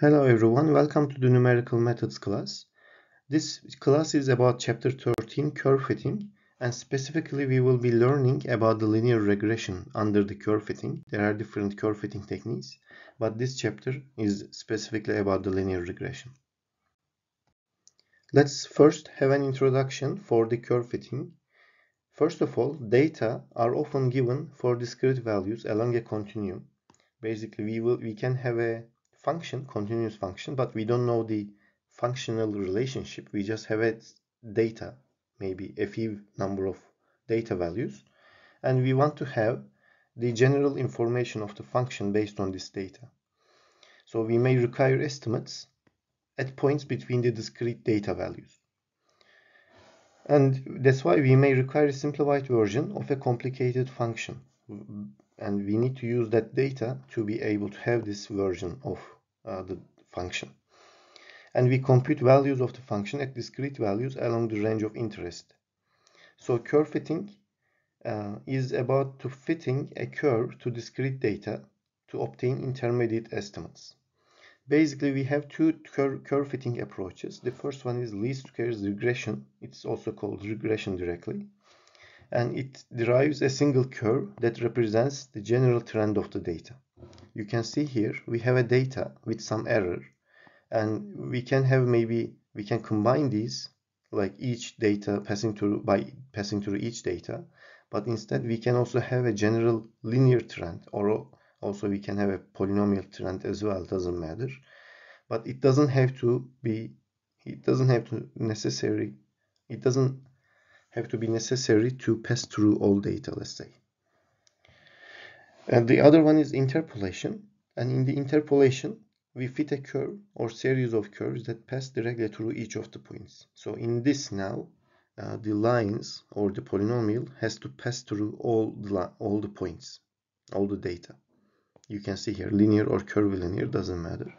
Hello everyone, welcome to the numerical methods class. This class is about chapter 13 curve fitting and specifically we will be learning about the linear regression under the curve fitting. There are different curve fitting techniques, but this chapter is specifically about the linear regression. Let's first have an introduction for the curve fitting. First of all, data are often given for discrete values along a continuum. Basically, we will we can have a function, continuous function, but we don't know the functional relationship. We just have a data, maybe a few number of data values, and we want to have the general information of the function based on this data. So we may require estimates at points between the discrete data values. And that's why we may require a simplified version of a complicated function. And we need to use that data to be able to have this version of uh, the function. And we compute values of the function at discrete values along the range of interest. So curve fitting uh, is about to fitting a curve to discrete data to obtain intermediate estimates. Basically, we have two curve, curve fitting approaches. The first one is least squares regression. It's also called regression directly. And it derives a single curve that represents the general trend of the data you can see here we have a data with some error. And we can have maybe we can combine these like each data passing through by passing through each data. But instead we can also have a general linear trend or also we can have a polynomial trend as well doesn't matter. But it doesn't have to be it doesn't have to necessary it doesn't have to be necessary to pass through all data let's say and the other one is interpolation. And in the interpolation, we fit a curve or series of curves that pass directly through each of the points. So in this now, uh, the lines or the polynomial has to pass through all the, all the points, all the data. You can see here linear or curvilinear doesn't matter.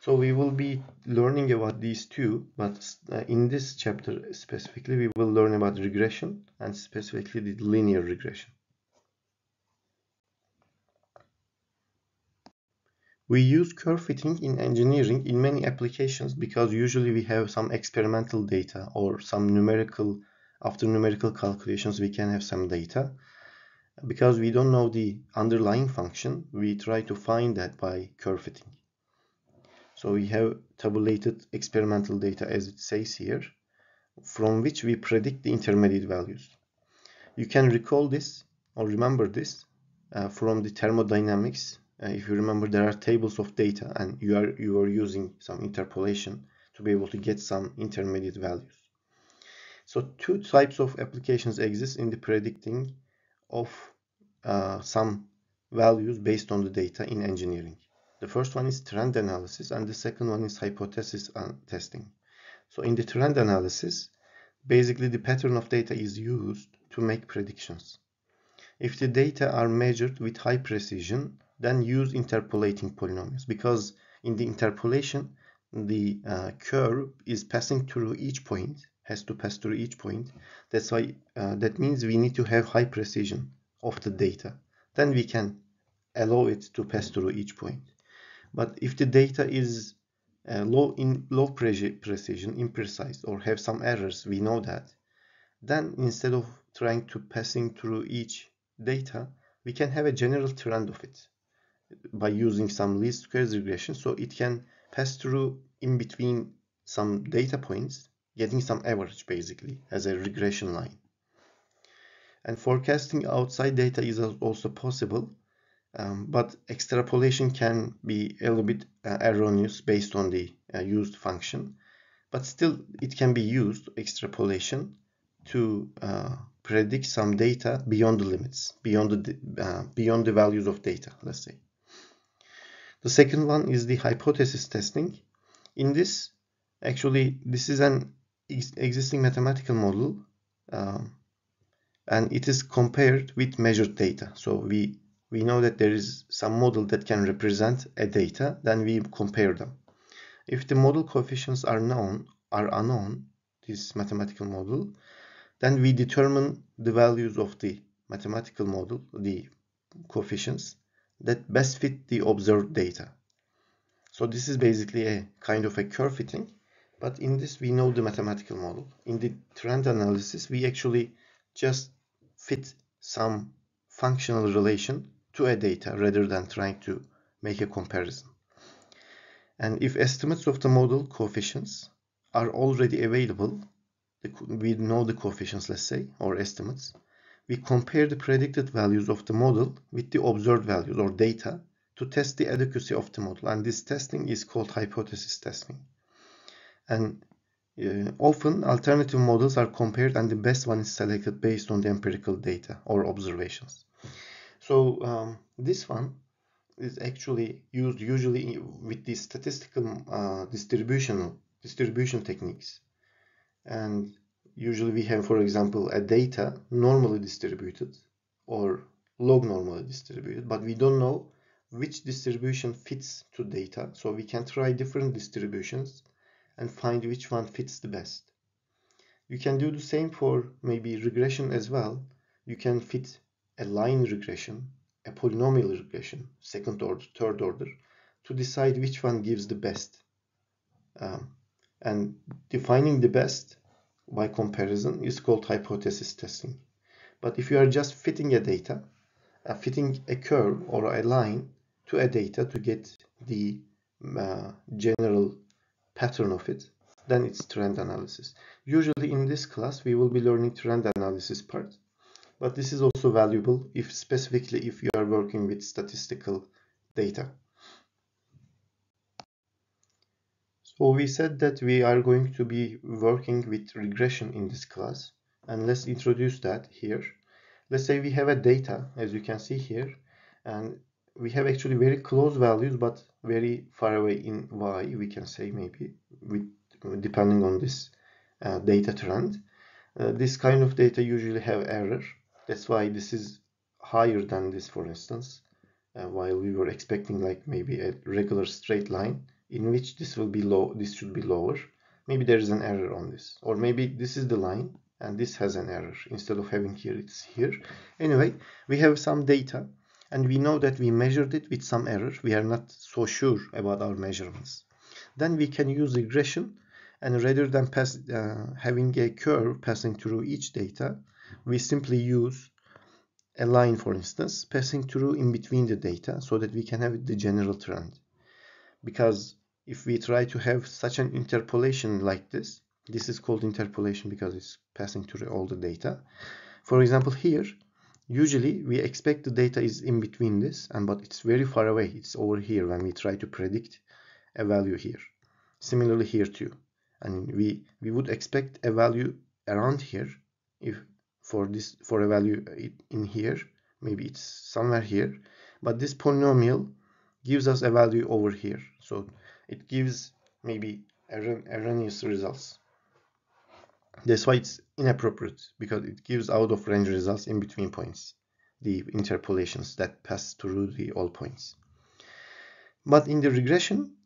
So we will be learning about these two, but uh, in this chapter specifically, we will learn about regression and specifically the linear regression. We use curve fitting in engineering in many applications because usually we have some experimental data or some numerical, after numerical calculations we can have some data. Because we don't know the underlying function, we try to find that by curve fitting. So we have tabulated experimental data as it says here, from which we predict the intermediate values. You can recall this or remember this uh, from the thermodynamics uh, if you remember there are tables of data and you are you are using some interpolation to be able to get some intermediate values. So two types of applications exist in the predicting of uh, some values based on the data in engineering. The first one is trend analysis and the second one is hypothesis testing. So in the trend analysis basically the pattern of data is used to make predictions. If the data are measured with high precision then use interpolating polynomials because in the interpolation the uh, curve is passing through each point has to pass through each point. That's why uh, that means we need to have high precision of the data. Then we can allow it to pass through each point. But if the data is uh, low in low precision imprecise or have some errors we know that then instead of trying to passing through each data we can have a general trend of it by using some least squares regression. So it can pass through in between some data points getting some average basically as a regression line. And forecasting outside data is also possible um, but extrapolation can be a little bit uh, erroneous based on the uh, used function. But still it can be used extrapolation to uh, predict some data beyond the limits beyond the uh, beyond the values of data let's say the second one is the hypothesis testing. In this, actually, this is an existing mathematical model um, and it is compared with measured data. So we, we know that there is some model that can represent a data, then we compare them. If the model coefficients are known, are unknown, this mathematical model, then we determine the values of the mathematical model, the coefficients, that best fit the observed data. So this is basically a kind of a curve fitting, but in this we know the mathematical model. In the trend analysis, we actually just fit some functional relation to a data rather than trying to make a comparison. And if estimates of the model coefficients are already available, we know the coefficients, let's say, or estimates, we compare the predicted values of the model with the observed values or data to test the adequacy of the model. And this testing is called hypothesis testing. And uh, often alternative models are compared and the best one is selected based on the empirical data or observations. So um, this one is actually used usually with the statistical uh, distribution distribution techniques and usually we have for example a data normally distributed or log normally distributed but we don't know which distribution fits to data so we can try different distributions and find which one fits the best. You can do the same for maybe regression as well. You can fit a line regression a polynomial regression second order third order to decide which one gives the best um, and defining the best by comparison is called hypothesis testing. But if you are just fitting a data, uh, fitting a curve or a line to a data to get the uh, general pattern of it, then it's trend analysis. Usually in this class, we will be learning trend analysis part, but this is also valuable if specifically if you are working with statistical data. So we said that we are going to be working with regression in this class and let's introduce that here. Let's say we have a data as you can see here and we have actually very close values but very far away in y we can say maybe with depending on this uh, data trend. Uh, this kind of data usually have error that's why this is higher than this for instance uh, while we were expecting like maybe a regular straight line in which this will be low this should be lower. Maybe there is an error on this or maybe this is the line and this has an error instead of having here it's here. Anyway we have some data and we know that we measured it with some error. We are not so sure about our measurements. Then we can use regression and rather than pass, uh, having a curve passing through each data we simply use a line for instance passing through in between the data so that we can have the general trend because if we try to have such an interpolation like this this is called interpolation because it's passing through all the data. For example here usually we expect the data is in between this and but it's very far away. It's over here when we try to predict a value here. Similarly here too. And we we would expect a value around here if for this for a value in here. Maybe it's somewhere here. But this polynomial gives us a value over here. So it gives maybe erroneous results. That's why it's inappropriate because it gives out of range results in between points the interpolations that pass through the all points. But in the regression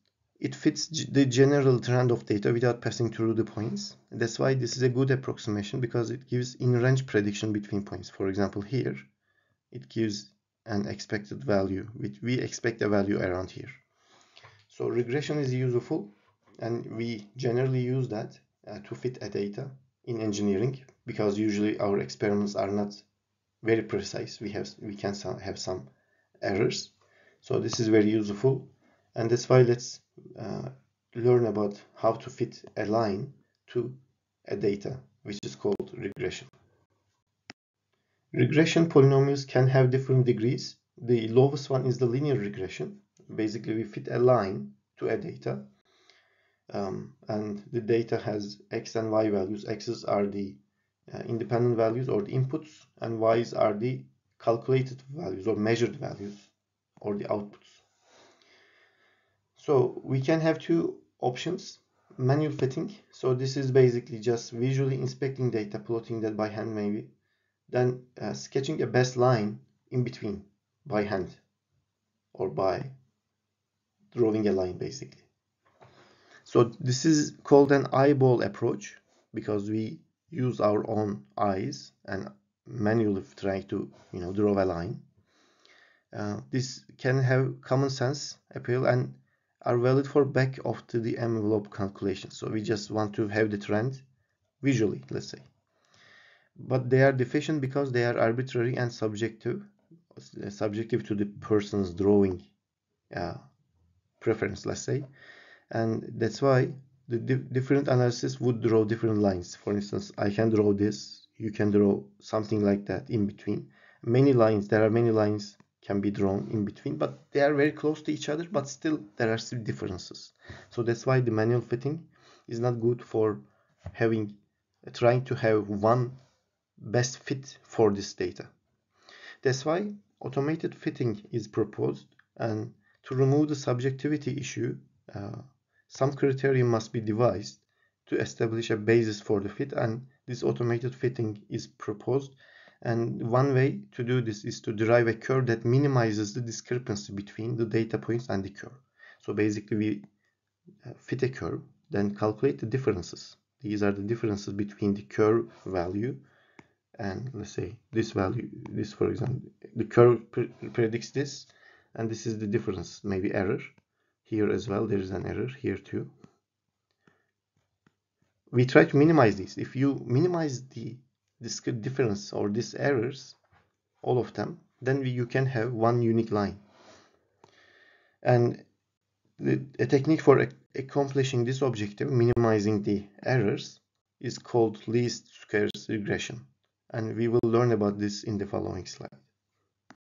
it fits the general trend of data without passing through the points. That's why this is a good approximation because it gives in range prediction between points. For example here it gives an expected value which we expect a value around here so regression is useful and we generally use that uh, to fit a data in engineering because usually our experiments are not very precise. We have we can have some errors. So this is very useful and that's why let's uh, learn about how to fit a line to a data which is called regression. Regression polynomials can have different degrees. The lowest one is the linear regression. Basically we fit a line to a data um, and the data has x and y values. X's are the uh, independent values or the inputs and y's are the calculated values or measured values or the outputs. So we can have two options. Manual fitting. So this is basically just visually inspecting data plotting that by hand maybe then uh, sketching a best line in between by hand or by drawing a line basically. So this is called an eyeball approach because we use our own eyes and manually try to you know draw a line. Uh, this can have common sense appeal and are valid for back of the envelope calculation. So we just want to have the trend visually, let's say. But they are deficient because they are arbitrary and subjective, subjective to the person's drawing uh, preference, let's say. And that's why the di different analysis would draw different lines. For instance, I can draw this, you can draw something like that in between. Many lines, there are many lines can be drawn in between, but they are very close to each other, but still there are still differences. So that's why the manual fitting is not good for having, trying to have one best fit for this data. That's why automated fitting is proposed and to remove the subjectivity issue, uh, some criteria must be devised to establish a basis for the fit and this automated fitting is proposed and one way to do this is to derive a curve that minimizes the discrepancy between the data points and the curve. So basically we uh, fit a curve, then calculate the differences. These are the differences between the curve value and let's say this value, this for example, the curve pre predicts this and this is the difference, maybe error. Here as well, there is an error here too. We try to minimize this. If you minimize the this difference or these errors, all of them, then we, you can have one unique line. And the, a technique for accomplishing this objective, minimizing the errors, is called least squares regression. And we will learn about this in the following slide.